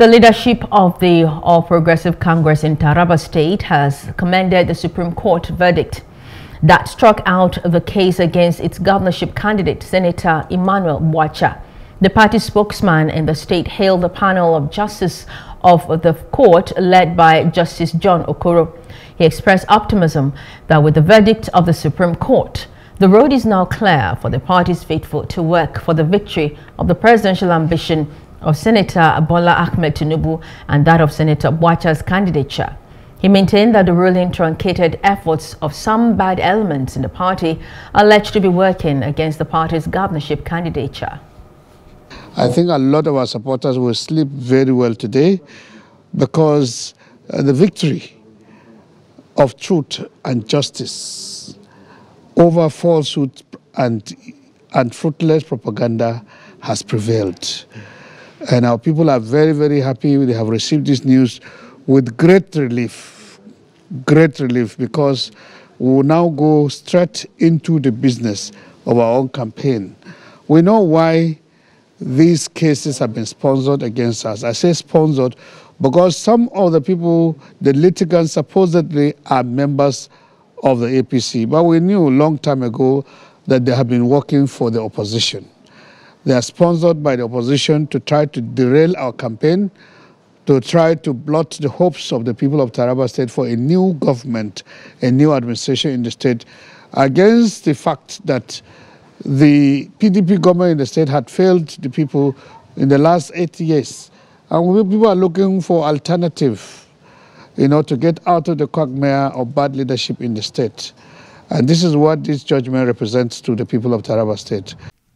The leadership of the All Progressive Congress in Taraba State has commended the Supreme Court verdict that struck out the case against its governorship candidate, Senator Emmanuel Bwacha. The party spokesman in the state hailed the panel of justice of the court led by Justice John Okoro. He expressed optimism that with the verdict of the Supreme Court, the road is now clear for the party's faithful to work for the victory of the presidential ambition of Senator Bola Ahmed Tinubu and that of Senator Bwacha's candidature. He maintained that the ruling truncated efforts of some bad elements in the party alleged to be working against the party's governorship candidature. I think a lot of our supporters will sleep very well today because uh, the victory of truth and justice over falsehood and, and fruitless propaganda has prevailed. And our people are very, very happy. They have received this news with great relief, great relief, because we will now go straight into the business of our own campaign. We know why these cases have been sponsored against us. I say sponsored because some of the people, the litigants, supposedly are members of the APC, but we knew a long time ago that they have been working for the opposition. They are sponsored by the opposition to try to derail our campaign, to try to blot the hopes of the people of Taraba State for a new government, a new administration in the state, against the fact that the PDP government in the state had failed the people in the last eight years. And people are looking for alternative, you know, to get out of the quagmire of bad leadership in the state. And this is what this judgment represents to the people of Taraba State.